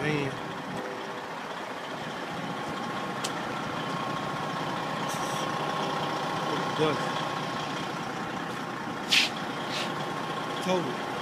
Man. Dust. Total.